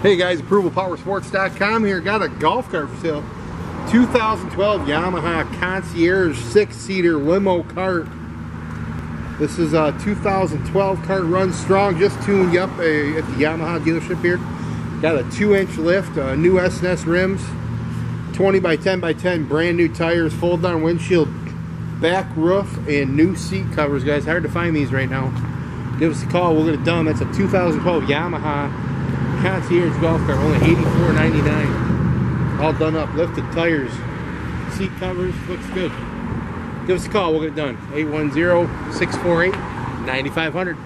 Hey guys, ApprovalPowersports.com here. Got a golf cart for sale. 2012 Yamaha Concierge six-seater limo cart. This is a 2012 cart, runs strong. Just tuned up a, at the Yamaha dealership here. Got a two-inch lift, uh, new S&S rims, 20 by 10 by 10, brand new tires, fold down windshield, back roof, and new seat covers, guys. Hard to find these right now. Give us a call. We'll get it done. That's a 2012 Yamaha concierge golf cart, only $84.99. All done up, lifted tires, seat covers, looks good. Give us a call, we'll get it done. 810-648-9500.